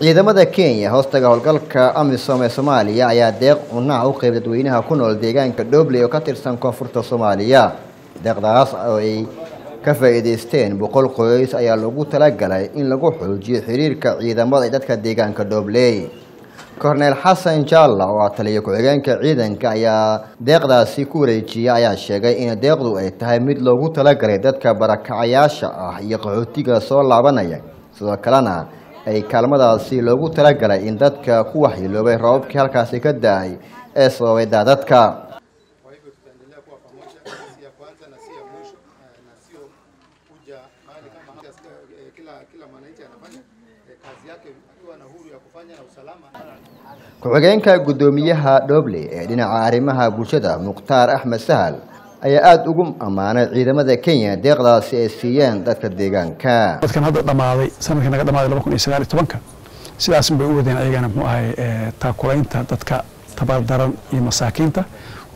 ciidamada kenya hoostaga howlgalka amisom ee soomaaliya ayaa deeq cunaha u qeyb dadweynaha ku nool deegaanka dhobley oo ka tirsan koonfurta soomaaliya. Deeqdaas oo ay ka faa'iidaysteen boqol qoys ayaa lagu talagalay in lagu xoojiyo xiriirka ciidamada ee dadka deegaanka dhobley korneel xasan jaalla oo ah taliya ku-xigeenka ciidanka ayaa deeqdaasi ku wareejiya ayaa sheegay in deeqdu ay tahay mid loogu talagalay dadka barakacayaasha ah iyo qaxootiga soo laabanaya. Sidoo kalena ay kaalmadaasi loogu talagalay in dadka ku waxyeeloobay roobabkii halkaasi ka da'ay ee sababay daadadka ku-xigeenka guddoomiyaha dhoble ee dhinaca arrimaha bulshada mukhtaar axmed sahal ayaa aada ugu ammaanay ciidamada kenya deeqdaasi ay siiyeen dadka deegaanka. Dadkan hadda dhammaaday sannadkii naga dhammaaday laba kun iyo sagaal iyo tobanka sidaasin bay u wadeen ayagana muxuu ahay eh, taakulaynta dadka tabardaran iyo masaakiinta.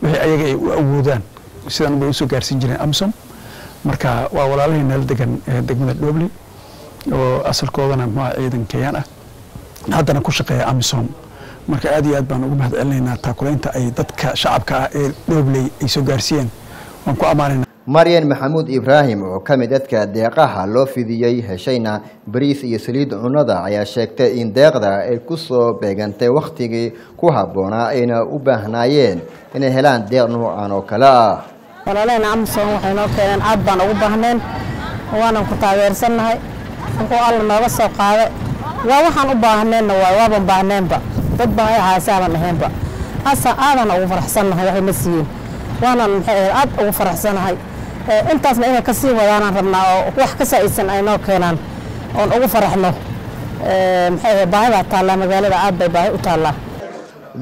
Wixii ayaga ay u awoodaan sidan bay u soo gaarsiin jireen amsom. Marka waa walaalahii nala degan eh, degmada dhobley oo asalkoodana muxuu ahay ciidan kenyaan ah. Haddana ku shaqeeya amisom marka aad iyo aad baan ugu mahad celinaynaa taakulaynta ay dadka shacabka ah ee dhobley ay soo gaarsiiyeen maryan maxamuud ibraahim oo ka mid dadka deeqaha loo fidiyey heshayna bariis iyo saliid cunnada ayaa sheegtay in deeqda ay ku soo beegantay wakhtigii ku habboonaa ayna u baahnaayeen inay helaan deeq nuucan oo kale ah. Walaalaheen amsom waxay noo keeneen aad baan ugu baahneen waanan ku taageersannahay. Wuxuu alla nooga soo qaaday. Waa waxaan u baahneenna waay waaban baahneenba dad baa hay haasaaban ahaynba asa aadan ugu faraxsannahay waxay na siiyeen waanan maxay ahayd aad ugu faraxsanahay. Eh, intaasna inay ka sii wadaanaan rabnaa oo wax ka saa'idsan ay noo keenaan oon ugu faraxno. Eh, maxay ahayd baahidaa taallaa magaalada aad bay baahi u taallaa.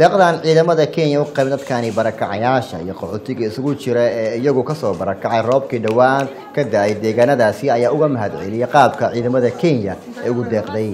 Deeqdan ciidamada kenya u qayb dadkani barakacayaasha iyo qaxootiga isugu jira ee iyagu ka soo barakacay roobkii dhowaan ka da'ay deegaanadaasi ayaa uga mahad celiyay qaabka ciidamada kenya ee ugu deeqday